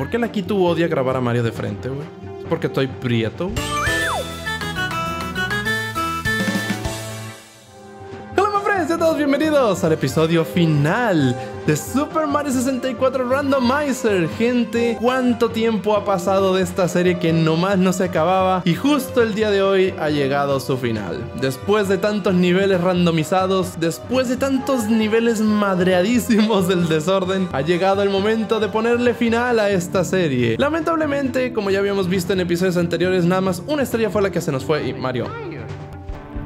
¿Por qué la Kitu odia grabar a Mario de frente, güey? ¿Es porque estoy prieto? güey? Bienvenidos al episodio final de Super Mario 64 Randomizer. Gente, ¿cuánto tiempo ha pasado de esta serie que nomás no se acababa? Y justo el día de hoy ha llegado su final. Después de tantos niveles randomizados, después de tantos niveles madreadísimos del desorden, ha llegado el momento de ponerle final a esta serie. Lamentablemente, como ya habíamos visto en episodios anteriores, nada más una estrella fue la que se nos fue y Mario.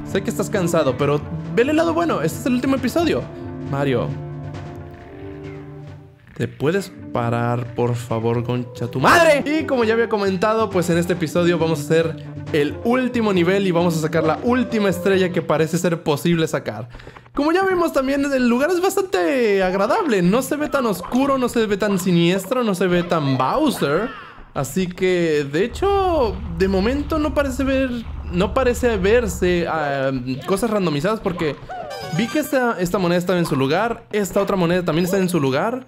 Sé que estás cansado, pero vele el lado bueno. Este es el último episodio. Mario. ¿Te puedes parar, por favor, concha tu madre? Y como ya había comentado, pues en este episodio vamos a hacer el último nivel y vamos a sacar la última estrella que parece ser posible sacar. Como ya vimos también, el lugar es bastante agradable. No se ve tan oscuro, no se ve tan siniestro, no se ve tan Bowser. Así que, de hecho, de momento no parece ver, no parece verse ah, cosas randomizadas porque vi que esta, esta moneda estaba en su lugar, esta otra moneda también está en su lugar.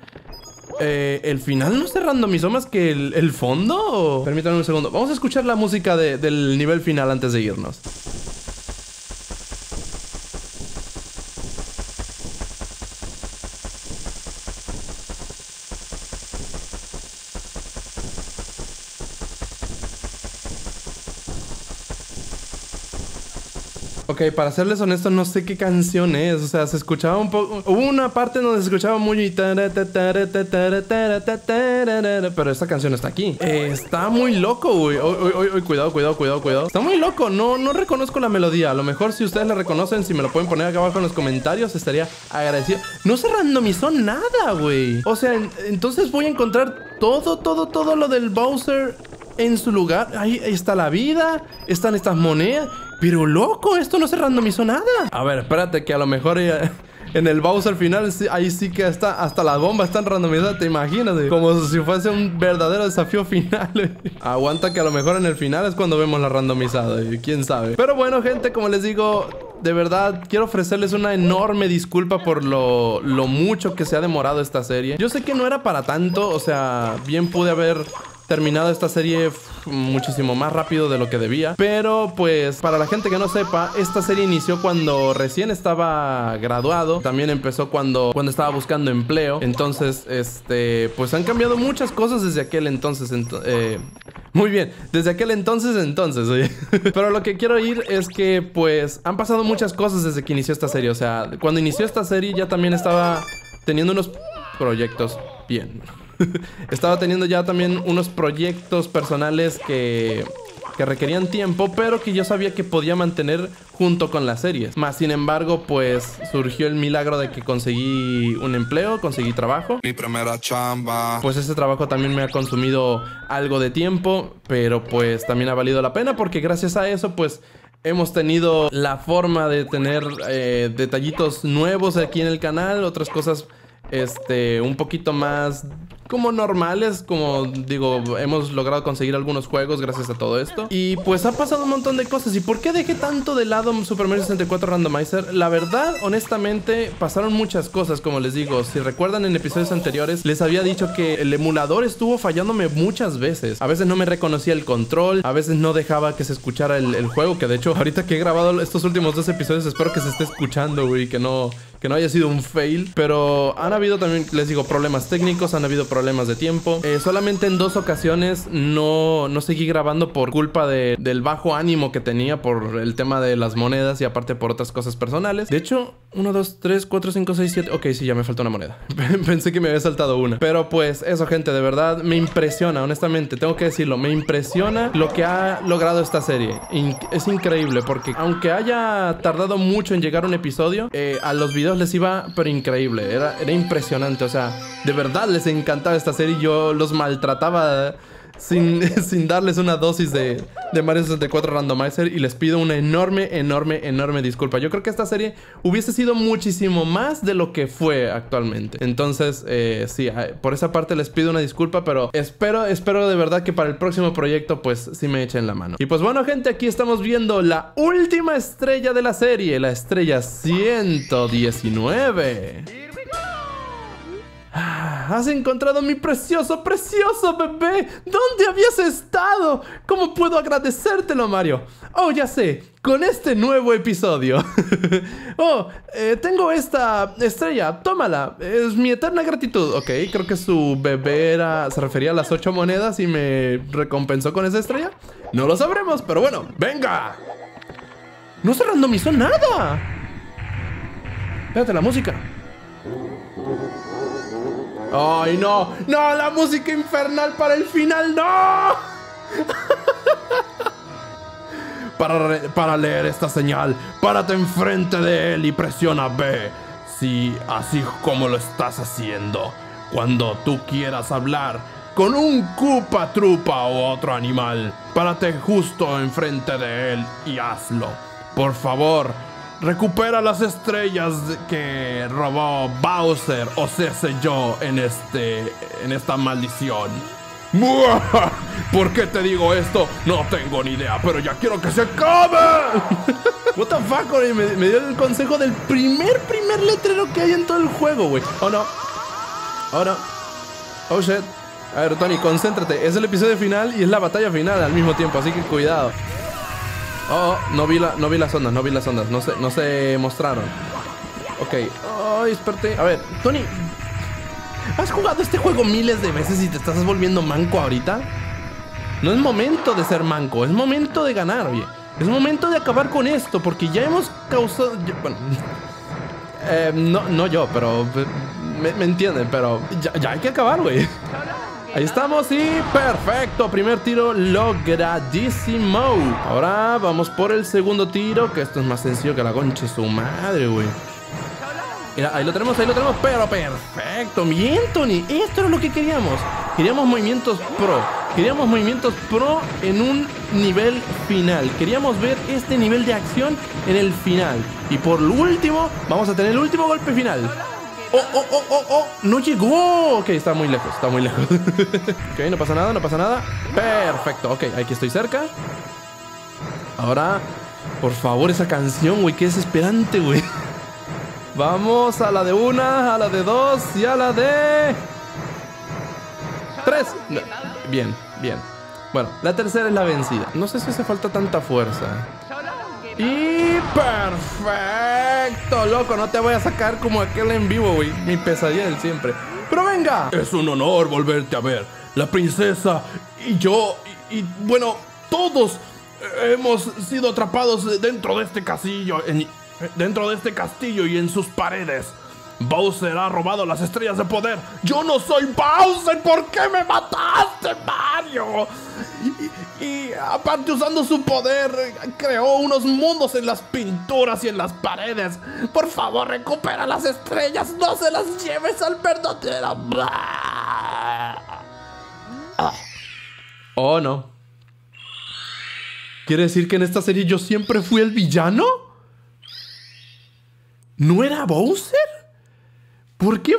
Eh, ¿El final no se randomizó más que el, fondo? Permítanme un segundo. Vamos a escuchar la música de- del nivel final antes de irnos. Ok, para serles honesto, no sé qué canción es. O sea, se escuchaba un poco. Hubo una parte donde se escuchaba muy. Pero esta canción está aquí. Eh, está muy loco, güey. Cuidado, cuidado, cuidado, cuidado. Está muy loco. No, no reconozco la melodía. A lo mejor si ustedes la reconocen, si me lo pueden poner acá abajo en los comentarios, estaría agradecido. No se randomizó nada, güey. O sea, en- entonces voy a encontrar todo, todo, todo lo del Bowser en su lugar. Ahí está la vida, están estas monedas. Pero loco, esto no se randomizó nada. A ver, espérate que a lo mejor en el Bowser final ahí sí que está hasta las bombas están randomizadas, te imaginas, como si fuese un verdadero desafío final. Aguanta que a lo mejor en el final es cuando vemos la randomizada, eh, quién sabe. Pero bueno, gente, como les digo, de verdad, quiero ofrecerles una enorme disculpa por lo, lo mucho que se ha demorado esta serie. Yo sé que no era para tanto, o sea, bien pude haber terminado esta serie muchísimo más rápido de lo que debía. Pero pues para la gente que no sepa, esta serie inició cuando recién estaba graduado. También empezó cuando, cuando estaba buscando empleo. Entonces, este, pues han cambiado muchas cosas desde aquel entonces. ento- eh, muy bien, desde aquel entonces entonces. Pero lo que quiero ir es que pues han pasado muchas cosas desde que inició esta serie. O sea, cuando inició esta serie ya también estaba teniendo unos proyectos bien. Estaba teniendo ya también unos proyectos personales que, que requerían tiempo, pero que yo sabía que podía mantener junto con las series. Más sin embargo, pues surgió el milagro de que conseguí un empleo, conseguí trabajo. Mi primera chamba. Pues ese trabajo también me ha consumido algo de tiempo, pero pues también ha valido la pena porque gracias a eso pues hemos tenido la forma de tener eh, detallitos nuevos aquí en el canal, otras cosas este un poquito más como normales, como digo, hemos logrado conseguir algunos juegos gracias a todo esto. Y pues ha pasado un montón de cosas. ¿Y por qué dejé tanto de lado Super Mario 64 Randomizer? La verdad, honestamente, pasaron muchas cosas, como les digo. Si recuerdan en episodios anteriores, les había dicho que el emulador estuvo fallándome muchas veces. A veces no me reconocía el control, a veces no dejaba que se escuchara el, juego, que de hecho, ahorita que he grabado estos últimos dos episodios, espero que se esté escuchando, güey, que no, que no haya sido un fail. Pero han habido también, les digo, problemas técnicos, han habido problemas de tiempo. Eh, solamente en dos ocasiones no, no seguí grabando por culpa de- del bajo ánimo que tenía por el tema de las monedas y aparte por otras cosas personales. De hecho, 1, 2, 3, 4, 5, 6, 7. Ok, sí, ya me falta una moneda. Pensé que me había saltado una. Pero pues eso, gente, de verdad me impresiona, honestamente, tengo que decirlo, me impresiona lo que ha logrado esta serie. Es increíble porque aunque haya tardado mucho en llegar un episodio, eh, a los videos les iba, pero increíble. Era, era impresionante, o sea, de verdad les encantaba esta serie. Yo los maltrataba sin, darles una dosis de, de Mario 64 Randomizer y les pido una enorme, enorme, enorme disculpa. Yo creo que esta serie hubiese sido muchísimo más de lo que fue actualmente. Entonces, eh, sí, por esa parte les pido una disculpa, pero espero, espero de verdad que para el próximo proyecto, pues sí me echen la mano. Y pues bueno, gente, aquí estamos viendo la última estrella de la serie, la estrella 119. Has encontrado mi precioso, precioso bebé. ¿Dónde habías estado? ¿Cómo puedo agradecértelo, Mario? Oh, ya sé, con este nuevo episodio. oh, eh, tengo esta estrella, tómala. Es mi eterna gratitud. Ok, creo que su bebé era, se refería a las ocho monedas y me recompensó con esa estrella. No lo sabremos, pero bueno, venga. No se randomizó nada. Espérate, la música. ¡Ay, no! ¡No! ¡La música infernal para el final! ¡No! para, para leer esta señal, párate enfrente de él y presiona B. Sí, así como lo estás haciendo. Cuando tú quieras hablar con un Koopa Trupa o otro animal, párate justo enfrente de él y hazlo. Por favor, recupera las estrellas que robó Bowser o se yo en, este, en esta maldición. ¿Por qué te digo esto? No tengo ni idea, pero ya quiero que se acabe. What the fuck, güey? Me, dio el consejo del primer, primer letrero que hay en todo el juego, güey. Oh no. Oh no. Oh shit. A ver, Tony, concéntrate. Es el episodio final y es la batalla final al mismo tiempo, así que cuidado. Oh, no vi, la, no vi las ondas, no vi las ondas. No se, no se mostraron. Ok. Ay, espérate. A ver, Tony. ¿Has jugado este juego miles de veces y te estás volviendo manco ahorita? No es momento de ser manco, es momento de ganar, oye. Es momento de acabar con esto, porque ya hemos causado... Bueno... Eh, no, no yo, pero... Me, entienden, pero ya, ya hay que acabar, güey. Ahí estamos y perfecto. Primer tiro logradísimo. Ahora vamos por el segundo tiro, que esto es más sencillo que la concha su madre, güey. Mira, ahí lo tenemos, ahí lo tenemos, pero perfecto. Bien, Tony. Esto es lo que queríamos. Queríamos movimientos pro. Queríamos movimientos pro en un nivel final. Queríamos ver este nivel de acción en el final. Y por último, vamos a tener el último golpe final. ¡Oh, oh, oh, oh, oh! ¡No llegó! Ok, está muy lejos, está muy lejos. ok, no pasa nada, no pasa nada. Perfecto, ok, aquí estoy cerca. Ahora, por favor, esa canción, güey, qué desesperante, güey. Vamos a la de una, a la de dos y a la de... Tres. Bien, bien. Bueno, la tercera es la vencida. No sé si hace falta tanta fuerza. Y perfecto, loco. No te voy a sacar como aquel en vivo, güey. Mi pesadilla del siempre. Pero venga. Es un honor volverte a ver. La princesa y yo y, bueno, todos hemos sido atrapados dentro de este castillo, dentro de este castillo y en sus paredes. Bowser ha robado las estrellas de poder. Yo no soy Bowser. ¿Por qué me mataste, Mario? Y, aparte usando su poder, creó unos mundos en las pinturas y en las paredes. Por favor, recupera las estrellas. No se las lleves al verdadero. Oh, no. ¿Quiere decir que en esta serie yo siempre fui el villano? ¿No era Bowser? ¿Por qué,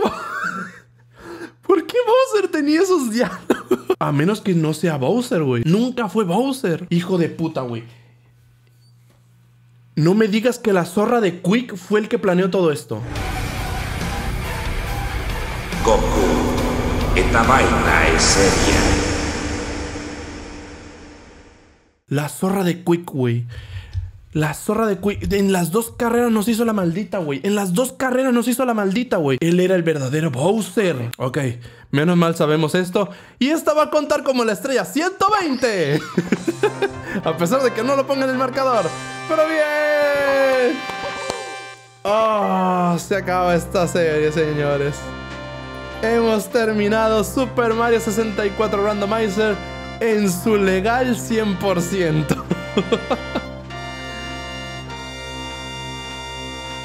¿Por qué Bowser tenía esos diálogos? A menos que no sea Bowser, güey. Nunca fue Bowser. Hijo de puta, güey. No me digas que la zorra de Quick fue el que planeó todo esto. Goku, esta vaina es seria. La zorra de Quick, güey. La zorra de Quick. En las dos carreras nos hizo la maldita, güey. En las dos carreras nos hizo la maldita, güey. Él era el verdadero Bowser. Ok, menos mal sabemos esto. Y esta va a contar como la estrella 120. a pesar de que no lo ponga en el marcador. Pero bien. Oh, se acaba esta serie, señores. Hemos terminado Super Mario 64 Randomizer en su legal 100%.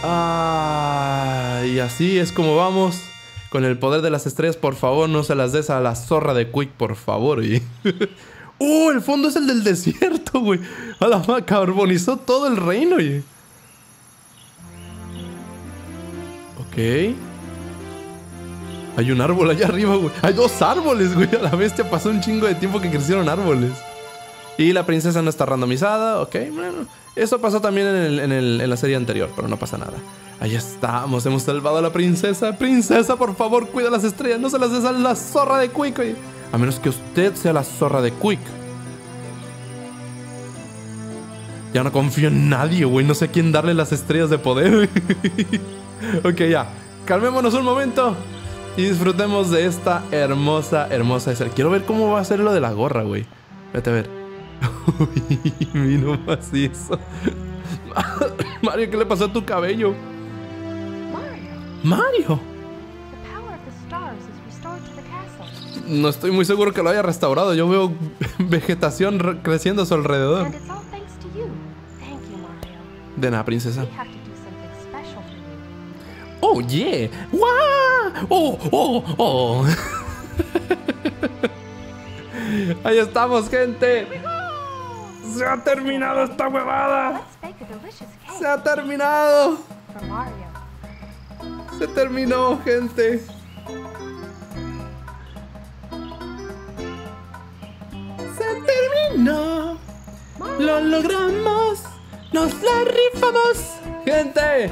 Ah, y así es como vamos. Con el poder de las estrellas, por favor, no se las des a la zorra de Quick, por favor. ¡Uh! El fondo es el del desierto, güey. A la carbonizó todo el reino, güey. Ok. Hay un árbol allá arriba, güey. Hay dos árboles, güey. A la bestia pasó un chingo de tiempo que crecieron árboles. Y la princesa no está randomizada. Ok, bueno. Eso pasó también en, la serie anterior, pero no pasa nada. Ahí estamos, hemos salvado a la princesa. Princesa, por favor, cuida las estrellas, no se las des a la zorra de Quick. oye. A menos que usted sea la zorra de Quick. Ya no confío en nadie, güey. No sé quién darle las estrellas de poder. ok, ya. Calmémonos un momento y disfrutemos de esta hermosa, hermosa escena. Quiero ver cómo va a ser lo de la gorra, güey. Vete a ver. Uy, vino macizo. Mario, ¿qué le pasó a tu cabello? Mario. No estoy muy seguro que lo haya restaurado. Yo veo vegetación re- creciendo a su alrededor. De nada, princesa. Oh, yeah. ¡Guau! Oh, oh, oh. Ahí estamos, gente. Se ha terminado esta huevada. Se ha terminado. Se terminó, gente. Se terminó. Lo logramos. Nos la rifamos. Gente.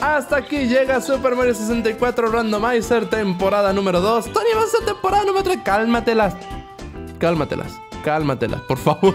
Hasta aquí llega Super Mario 64 Randomizer temporada número 2. Tony, vas a temporada número 3. Cálmatelas. Cálmatelas. Cálmatelas, por favor.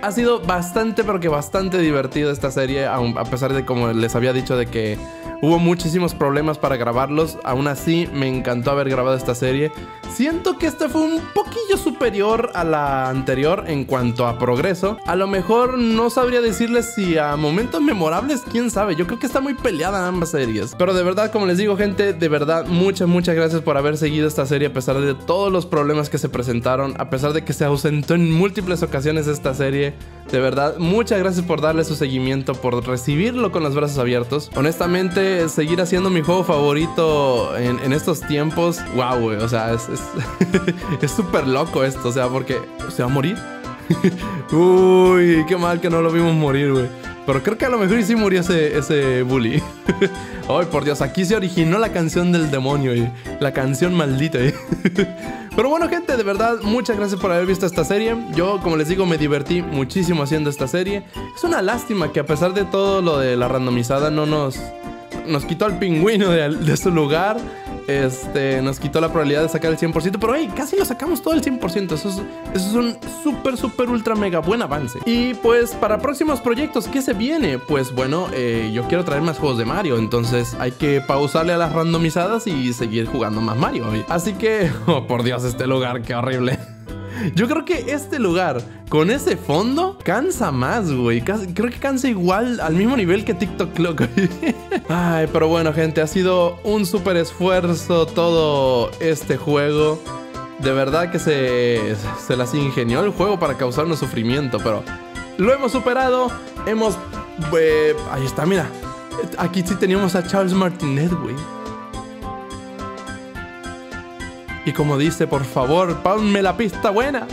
ha sido bastante, pero que bastante divertido esta serie. A pesar de, como les había dicho, de que hubo muchísimos problemas para grabarlos. Aún así, me encantó haber grabado esta serie. Siento que esta fue un poquillo superior a la anterior en cuanto a progreso. A lo mejor no sabría decirles si a momentos memorables, quién sabe. Yo creo que está muy peleada ambas series. Pero de verdad, como les digo, gente, de verdad, muchas, muchas gracias por haber seguido esta serie a pesar de todos los problemas que se presentaron, a pesar de que se ausentó en múltiples ocasiones esta serie. De verdad, muchas gracias por darle su seguimiento, por recibirlo con los brazos abiertos. Honestamente, seguir haciendo mi juego favorito en, estos tiempos, wow, güey. O sea, es es- es súper loco esto, o sea, porque se va a morir. Uy, qué mal que no lo vimos morir, güey. Pero creo que a lo mejor sí murió ese, ese bully. Ay, por Dios, aquí se originó la canción del demonio, y la canción maldita. Pero bueno, gente, de verdad, muchas gracias por haber visto esta serie. Yo, como les digo, me divertí muchísimo haciendo esta serie. Es una lástima que a pesar de todo lo de la randomizada, no nos, nos quitó al pingüino de, su lugar. Este, nos quitó la probabilidad de sacar el 100%, pero hey, casi lo sacamos todo el 100%. Eso es, eso es un súper, súper, ultra, mega buen avance. Y pues para próximos proyectos, ¿qué se viene? Pues bueno, eh, yo quiero traer más juegos de Mario, entonces hay que pausarle a las randomizadas y seguir jugando más Mario. Así que, oh por Dios, este lugar, qué horrible. Yo creo que este lugar, con ese fondo, cansa más, güey. Creo que cansa igual, al mismo nivel que TikTok Clock. Ay, pero bueno, gente, ha sido un súper esfuerzo todo este juego. De verdad que se, se las ingenió el juego para causarnos sufrimiento, pero lo hemos superado. Hemos... eh, ahí está, mira. Aquí sí teníamos a Charles Martinet, güey. Y como dice, por favor, ponme la pista buena.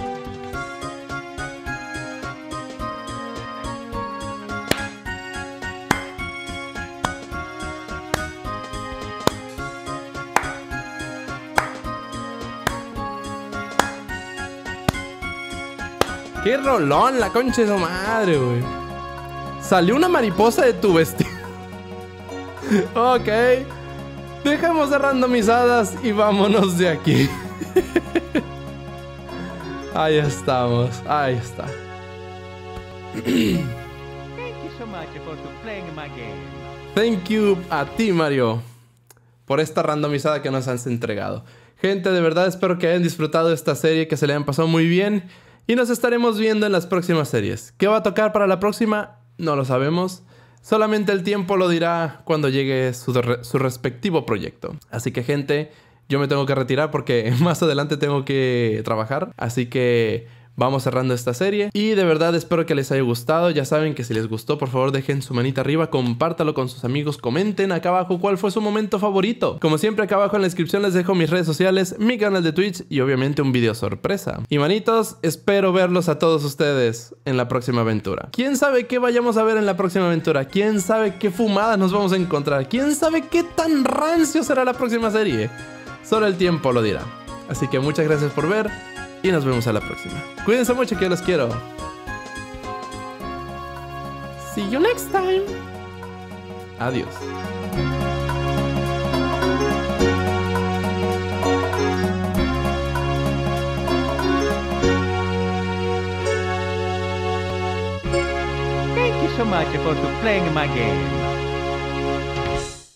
Qué rolón, la concha de su madre, güey. Salió una mariposa de tu vestido. ok. Dejemos de randomizadas y vámonos de aquí. ahí estamos, ahí está. Thank you so much for playing my game. Thank you a ti, Mario, por esta randomizada que nos has entregado. Gente, de verdad espero que hayan disfrutado de esta serie, que se le hayan pasado muy bien. Y nos estaremos viendo en las próximas series. ¿Qué va a tocar para la próxima? No lo sabemos. Solamente el tiempo lo dirá cuando llegue su, re- su respectivo proyecto. Así que, gente, yo me tengo que retirar porque más adelante tengo que trabajar. Así que vamos cerrando esta serie. Y de verdad espero que les haya gustado. Ya saben que si les gustó, por favor dejen su manita arriba, compártalo con sus amigos, comenten acá abajo cuál fue su momento favorito. Como siempre, acá abajo en la descripción les dejo mis redes sociales, mi canal de Twitch y obviamente un video sorpresa. Y manitos, espero verlos a todos ustedes en la próxima aventura. ¿Quién sabe qué vayamos a ver en la próxima aventura? ¿Quién sabe qué fumadas nos vamos a encontrar? ¿Quién sabe qué tan rancio será la próxima serie? Solo el tiempo lo dirá. Así que muchas gracias por ver y nos vemos a la próxima. Cuídense mucho que yo los quiero. See you next time. Adiós. Thank you so much for to playing my game.